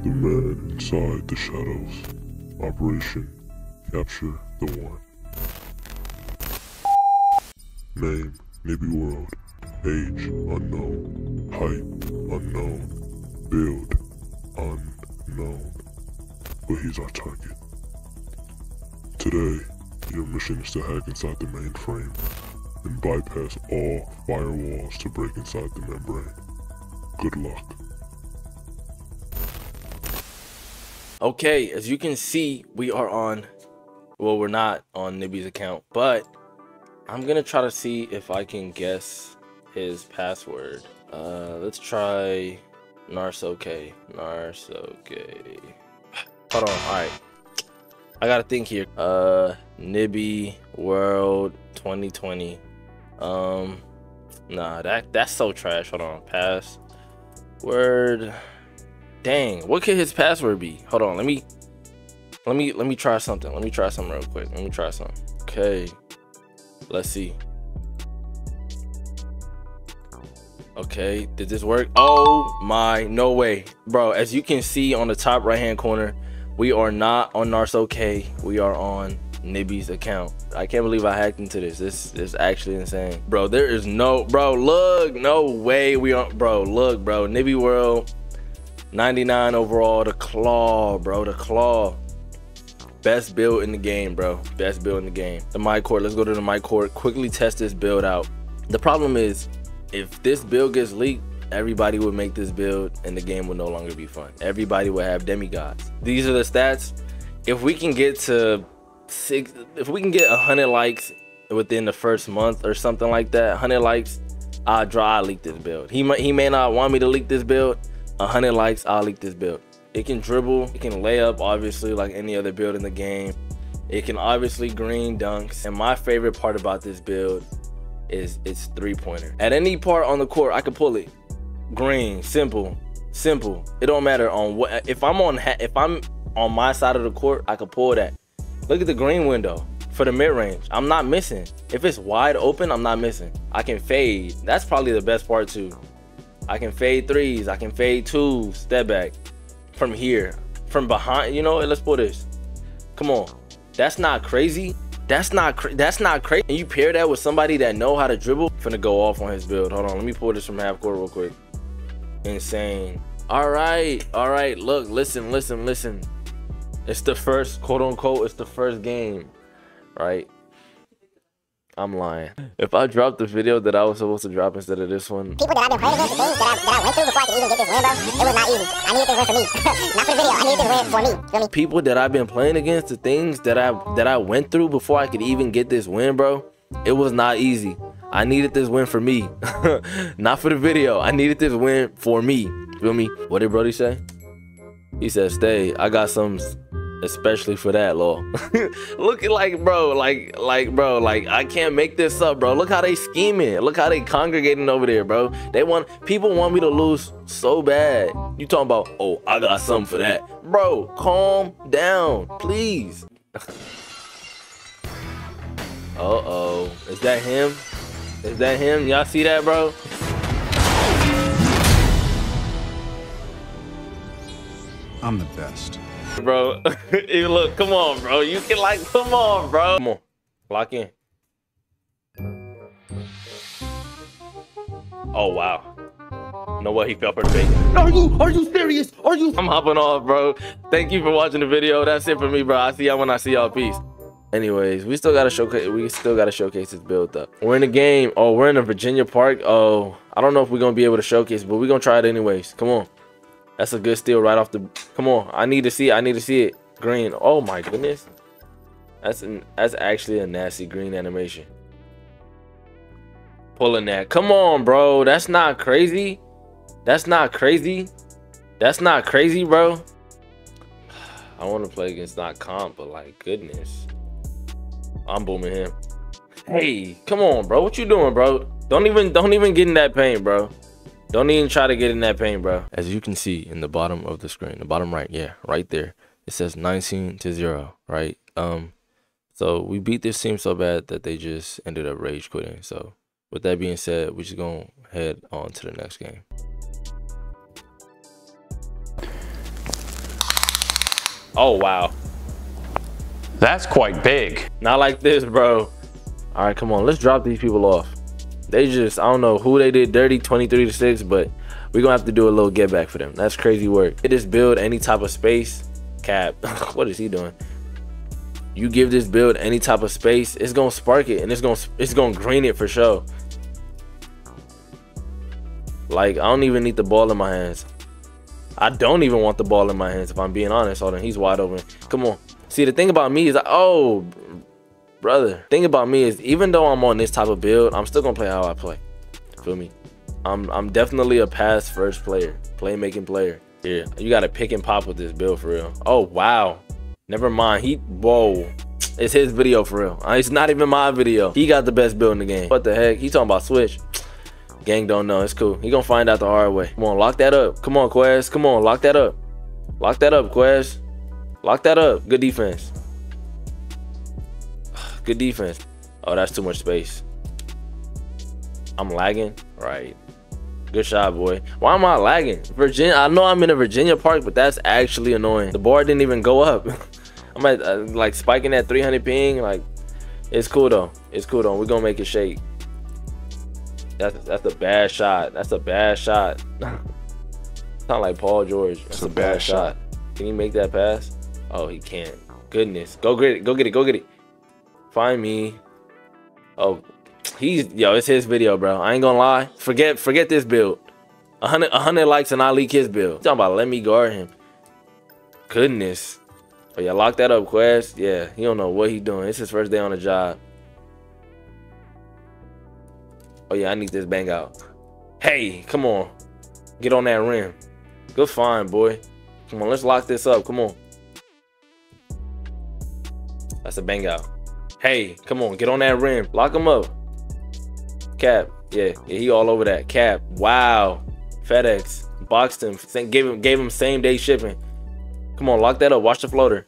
The man inside the shadows. Operation Capture the One. Name Nibby World. Age unknown. Height unknown. Build unknown. But he's our target. Today, your mission is to hack inside the mainframe and bypass all firewalls to break inside the membrane. Good luck. Okay, as you can see, we are on, well, we're not on Nibby's account, but I'm gonna try to see if I can guess his password. Uh, let's try NarsoKayy. NarsoKayy. Hold on, alright. I gotta think here. Uh, Nibby World 2020. Um, nah, that that's so trash. Hold on, password. Dang, what could his password be? Hold on, let me, let me, let me try something. Let me try something real quick. Let me try something. Okay, let's see. Okay, did this work? Oh my, no way. Bro, as you can see on the top right hand corner, we are not on NarsoKayy. We are on Nibby's account. I can't believe I hacked into this. This is actually insane. Bro, there is no, bro, look, no way we are, bro, look, bro, Nibby World, 99 overall, the claw, bro, the claw. Best build in the game, bro. Best build in the game. The my court, let's go to the my court, quickly test this build out. The problem is, if this build gets leaked, everybody would make this build and the game would no longer be fun. Everybody would have demigods. These are the stats. If we can get to six, if we can get 100 likes within the first month or something like that, 100 likes, I'll draw, I'll leak this build. He, he may not want me to leak this build. 100 likes, I'll leak this build. It can dribble, it can lay up, obviously, like any other build in the game. It can obviously green dunks. And my favorite part about this build is its three-pointer. At any part on the court, I can pull it. Green, simple, simple. It don't matter on what, if I'm on, if I'm on my side of the court, I can pull that. Look at the green window for the mid-range. I'm not missing. If it's wide open, I'm not missing. I can fade. That's probably the best part too. I can fade threes. I can fade twos, step back from here, from behind. You know, let's pull this. Come on. That's not crazy. That's not cra that's not crazy. And you pair that with somebody that know how to dribble. Finna go off on his build. Hold on, let me pull this from half court real quick. Insane. All right, all right. Look, listen, listen, listen. It's the first, quote unquote, it's the first game, right? I'm lying. If I dropped the video that I was supposed to drop instead of this one. People that I've been playing against, the things that I, that I went through before I could even get this win, bro, it was not easy. I needed this win for me. not for the video, I needed this win for me. Feel me? People that I've been playing against, the things that I that I went through before I could even get this win, bro, it was not easy. I needed this win for me. not for the video. I needed this win for me. Feel me? What did Brody say? He said, stay. I got some especially for that law. Look at like bro like like bro like i can't make this up bro. Look how they scheming. Look how they congregating over there bro. They want people want me to lose so bad. You talking about oh i got something for that. Bro calm down please. Uh-oh. Is that him? Is that him? Y'all see that bro? I'm the best bro. look, come on, bro. You can like, come on, bro. Come on, lock in. Oh wow. You know what? He fell for the bait. Are you? Are you serious? Are you? I'm hopping off, bro. Thank you for watching the video. That's it for me, bro. I see y'all when I see y'all. Peace. Anyways, we still gotta showcase. We still gotta showcase this build up. We're in the game. Oh, we're in a Virginia Park. Oh, I don't know if we're gonna be able to showcase, but we're gonna try it anyways. Come on. That's a good steal right off the. Come on, I need to see. I need to see it. Green. Oh my goodness. That's an, that's actually a nasty green animation. Pulling that. Come on, bro. That's not crazy. That's not crazy. That's not crazy, bro. I want to play against not comp, but like goodness. I'm booming him. Hey, come on, bro. What you doing, bro? Don't even don't even get in that paint, bro. Don't even try to get in that paint, bro. As you can see in the bottom of the screen, the bottom right, yeah, right there. It says 19 to 0, right? Um, so we beat this team so bad that they just ended up rage quitting. So with that being said, we're just gonna head on to the next game. Oh, wow. That's quite big. Not like this, bro. All right, come on. Let's drop these people off. They just, I don't know who they did dirty, 23 to 6, but we're to have to do a little get back for them. That's crazy work. It just build any type of space. Cap. what is he doing? You give this build any type of space, it's to spark it and it's to it's to green it for sure. Like, I don't even need the ball in my hands. I don't even want the ball in my hands if I'm being honest. Hold on, he's wide open. Come on. See, the thing about me is, oh, brother. Thing about me is, even though I'm on this type of build, I'm still gonna play how I play. Feel me? I'm I'm definitely a pass first player, playmaking player. Yeah, you gotta pick and pop with this build for real. Oh wow. Never mind. He whoa. It's his video for real. Uh, it's not even my video. He got the best build in the game. What the heck? He talking about switch. Gang don't know. It's cool. He gonna find out the hard way. Come on, lock that up. Come on, Quez. Come on, lock that up. Lock that up, Quez. Lock that up. Good defense. Good defense. Oh, that's too much space. I'm lagging. Right. Good shot, boy. Why am I lagging? Virginia. I know I'm in a Virginia park, but that's actually annoying. The bar didn't even go up. I'm at uh, like spiking at 300 ping. Like, it's cool though. It's cool though. We're gonna make it shake. That's that's a bad shot. That's a bad shot. Sound like Paul George. That's a bad shot. Can he make that pass? Oh, he can't. Goodness. Go get it. Go get it. Go get it. Find me. Oh, he's yo. It's his video, bro. I ain't gonna lie. Forget forget this build. A hundred a hundred likes and I leak his build. Talking about let me guard him. Goodness. Oh yeah, lock that up, Quez. Yeah, he don't know what he doing. It's his first day on the job. Oh yeah, I need this bang out. Hey, come on. Get on that rim. Good find, boy. Come on, let's lock this up. Come on. That's a bang out. Hey, come on, get on that rim. Lock him up. Cap. Yeah, yeah, he all over that. Cap. Wow. FedEx. Boxed him. Gave him gave him same day shipping. Come on, lock that up. Watch the floater.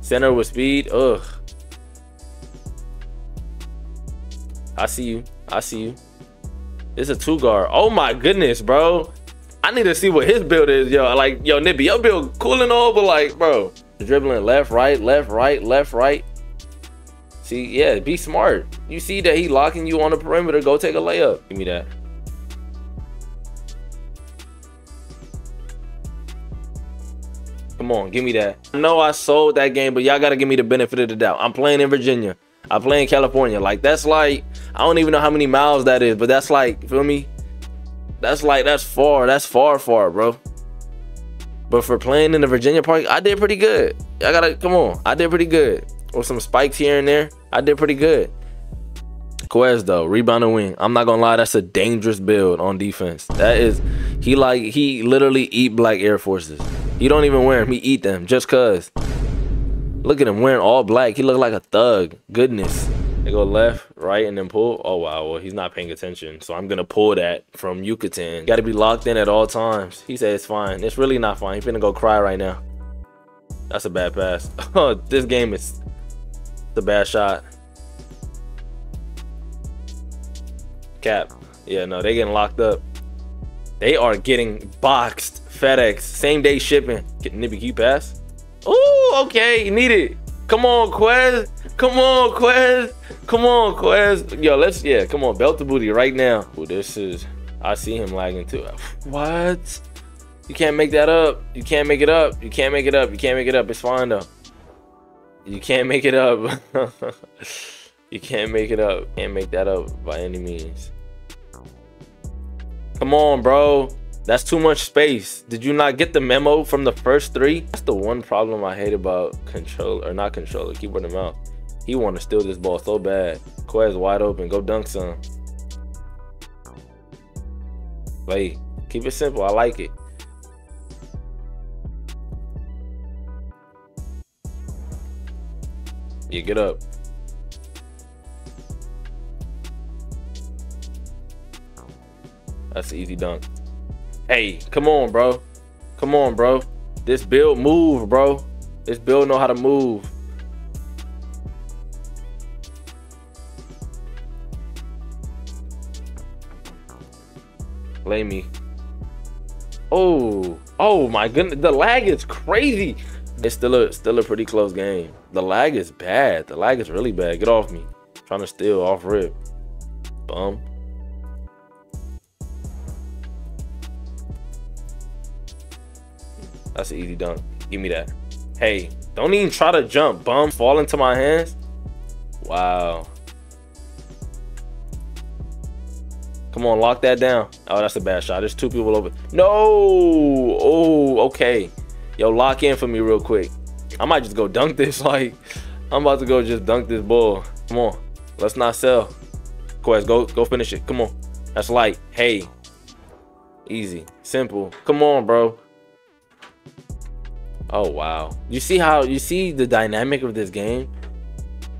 Center with speed. Ugh. I see you. I see you. It's a two guard. Oh my goodness, bro. I need to see what his build is, yo. Like, yo, Nibby, your build cooling all, but like, bro, dribbling left, right, left, right, left, right. See, yeah, be smart. You see that he locking you on the perimeter, go take a layup. Give me that. Come on, give me that. I know I sold that game, but y'all gotta give me the benefit of the doubt. I'm playing in Virginia. I play in California. Like that's like I don't even know how many miles that is, but that's like, feel me? That's like that's far. That's far, far, bro. But for playing in the Virginia Park, I did pretty good. I gotta come on. I did pretty good. With some spikes here and there, I did pretty good. Quez though, rebound and wing. I'm not gonna lie, that's a dangerous build on defense. That is, he like he literally eat black Air Forces. He don't even wear them. He eat them just cause. Look at him wearing all black. He look like a thug. Goodness. They go left, right, and then pull. Oh, wow. Well, he's not paying attention. So I'm to pull that from Yucatan. Got to be locked in at all times. He said it's fine. It's really not fine. He's to go cry right now. That's a bad pass. Oh, this game is the bad shot. Cap. Yeah, no, they getting locked up. They are getting boxed. FedEx, same day shipping. Get Nibby key pass. Oh, okay, you need it. Come on, Quez. Come on, Quez. Come on, Quez. Yo, let's, yeah, come on, belt the booty right now. Ooh, this is, I see him lagging too. What? You can't make that up. You can't make it up. You can't make it up. You can't make it up. It's fine though. You can't make it up. you can't make it up. Can't make that up by any means. Come on, bro. That's too much space. Did you not get the memo from the first three? That's the one problem I hate about control or not controller, keyboard and mouse. He want to steal this ball so bad. Quez wide open. Go dunk some. Wait, keep it simple. I like it. Yeah, get up. That's an easy dunk. Hey, come on, bro. Come on, bro. This build move, bro. This build know how to move. Lay me. Oh, Oh my goodness, the lag is crazy. It's still a still a pretty close game. The lag is bad. The lag is really bad. Get off me. trying to steal off rip. Bum. That's an easy dunk. Give me that. Hey, don't even try to jump, bum. Fall into my hands. Wow. Come on, lock that down. Oh, that's a bad shot. There's two people over. No. Oh, okay. Yo, lock in for me real quick. I might just go dunk this. Like, I'm about to go just dunk this ball. Come on. Let's not sell. Quez, go go finish it. Come on. That's like, hey. Easy. Simple. Come on, bro. Oh wow. You see how you see the dynamic of this game?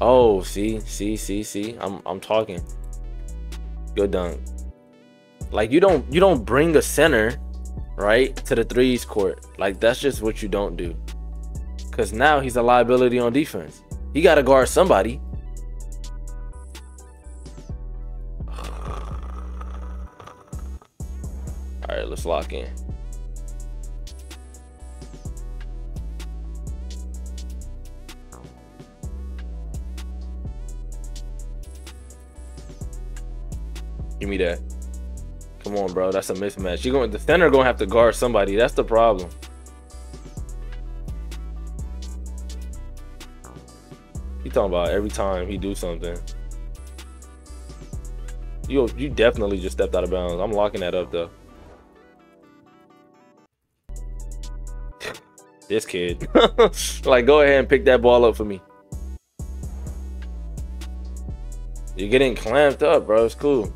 Oh, see, see, see, see. I'm I'm talking. Good dunk. Like you don't you don't bring a center, right, to the threes court. Like that's just what you don't do. Cause now he's a liability on defense. He gotta guard somebody. All right, let's lock in. Give me that. Come on, bro. That's a mismatch. You're going the center gonna have to guard somebody. That's the problem. He talking about every time he do something. You you definitely just stepped out of bounds. I'm locking that up though. this kid. like go ahead and pick that ball up for me. You're getting clamped up, bro. It's cool.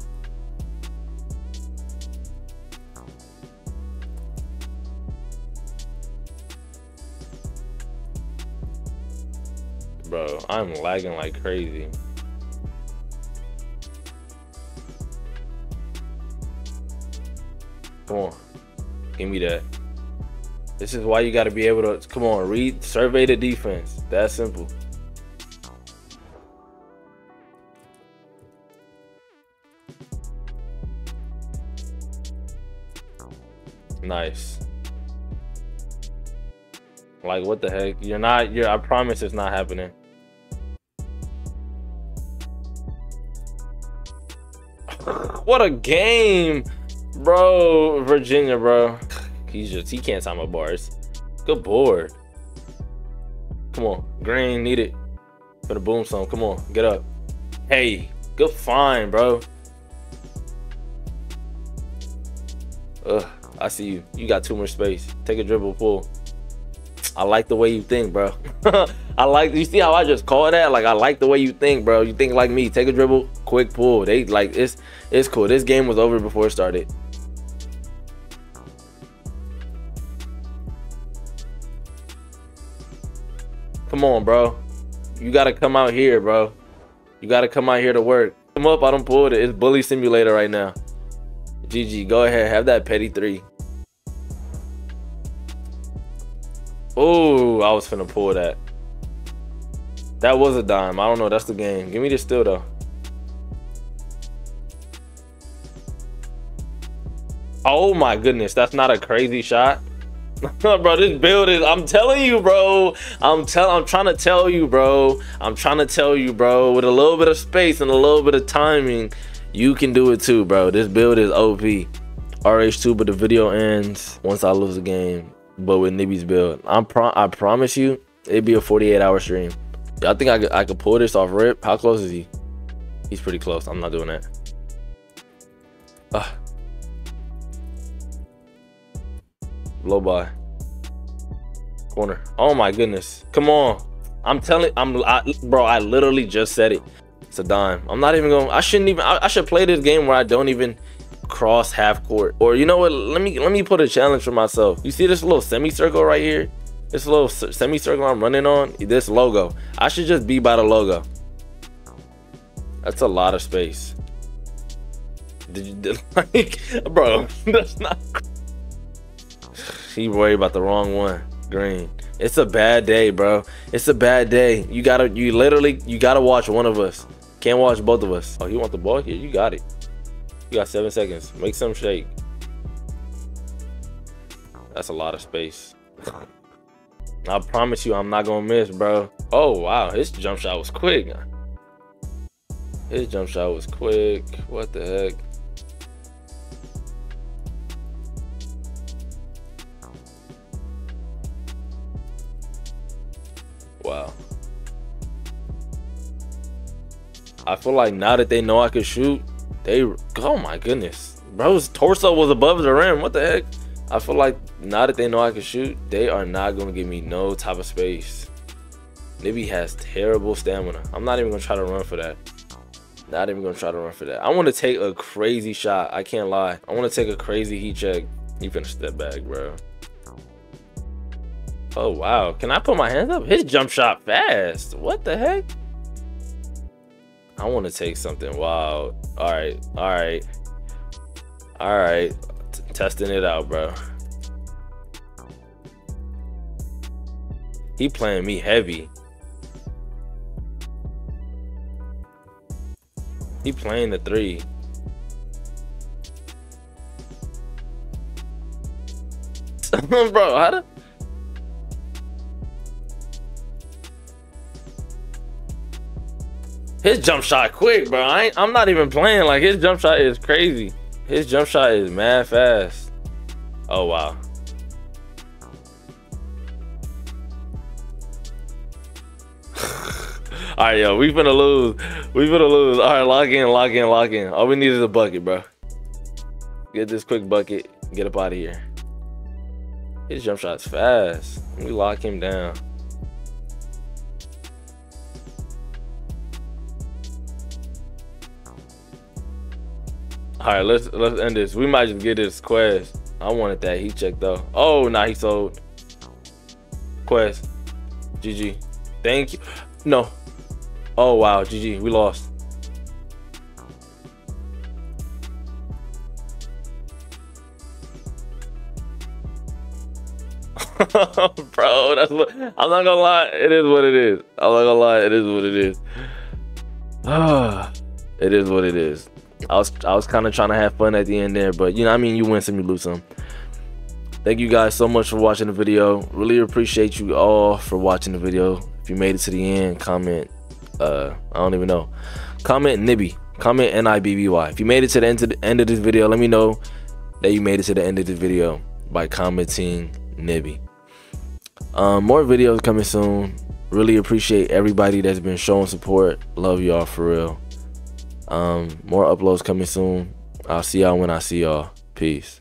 I'm lagging like crazy. Come on. Give me that. This is why you got to be able to, come on, read, survey the defense. That simple. Nice. Like, what the heck? You're not, you're, I promise it's not happening. What a game, bro. Virginia, bro. He's just he can't time my bars. Good board. Come on, Green need it for the boom song. Come on, get up. Hey, good find, bro. Ugh, I see you. You got too much space. Take a dribble, pull. I like the way you think, bro. I like you see how I just call that? Like I like the way you think, bro. You think like me. Take a dribble, quick pull. They like it's it's cool. This game was over before it started. Come on, bro. You gotta come out here, bro. You gotta come out here to work. Come up, I don't pull it. It's bully simulator right now. GG, go ahead, have that petty three. Oh, I was finna pull that. That was a dime. I don't know. That's the game. Give me this still, though. Oh, my goodness. That's not a crazy shot. bro, this build is... I'm telling you, bro. I'm tell. I'm trying to tell you, bro. I'm trying to tell you, bro. With a little bit of space and a little bit of timing, you can do it too, bro. This build is OP. RH2, but the video ends once I lose the game but with Nibby's build. I'm pro I promise you, it'd be a 48 hour stream. Y'all think I could, I could pull this off rip? How close is he? He's pretty close. I'm not doing that. Ah. Low by. Corner. Oh my goodness. Come on. I'm telling I'm I, bro, I literally just said it. It's a dime. I'm not even going I shouldn't even I, I should play this game where I don't even cross half court. Or you know what? Let me let me put a challenge for myself. You see this little semicircle right here? This little semicircle I'm running on, this logo. I should just be by the logo. That's a lot of space. Did you did, like, bro? That's not. He worried about the wrong one. Green. It's a bad day, bro. It's a bad day. You gotta, you literally, you gotta watch one of us. Can't watch both of us. Oh, you want the ball? here? you got it. You got seven seconds. Make some shake. That's a lot of space. I promise you, I'm not gonna miss, bro. Oh wow, his jump shot was quick. His jump shot was quick. What the heck? Wow. I feel like now that they know I can shoot, they oh my goodness. Bro's torso was above the rim. What the heck? I feel like now that they know I can shoot, they are not gonna give me no type of space. Nibby has terrible stamina. I'm not even gonna try to run for that. Not even gonna try to run for that. I want to take a crazy shot. I can't lie. I want to take a crazy heat check. You finish step back, bro. Oh wow. Can I put my hands up? His jump shot fast. What the heck? I want to take something wild. All right. All right. All right. T testing it out, bro. He playing me heavy. He playing the three. bro, how the His jump shot quick, bro. I am not even playing. Like his jump shot is crazy. His jump shot is mad fast. Oh wow. All right, yo, we finna lose. We finna lose. All right, lock in, lock in, lock in. All we need is a bucket, bro. Get this quick bucket. Get up out of here. His jump shot's fast. We lock him down. All right, let's let's end this. We might just get this Quez. I wanted that heat check though. Oh, nah, he sold. Quez. GG. Thank you. No. Oh wow, GG. We lost. Bro, that's what I'm not gonna lie. It is what it is. I'm not gonna lie. It is what it is. Ah, it is what it is. I was I was kind of trying to have fun at the end there, but you know, I mean, you win some, you lose some. Thank you guys so much for watching the video. Really appreciate you all for watching the video. If you made it to the end, comment. Uh, I don't even know. Comment Nibby. Comment N I B B Y. If you made it to the end, to the end of this video, let me know that you made it to the end of the video by commenting Nibby. Um, more videos coming soon. Really appreciate everybody that's been showing support. Love y'all for real. Um, more uploads coming soon. I'll see y'all when I see y'all. Peace.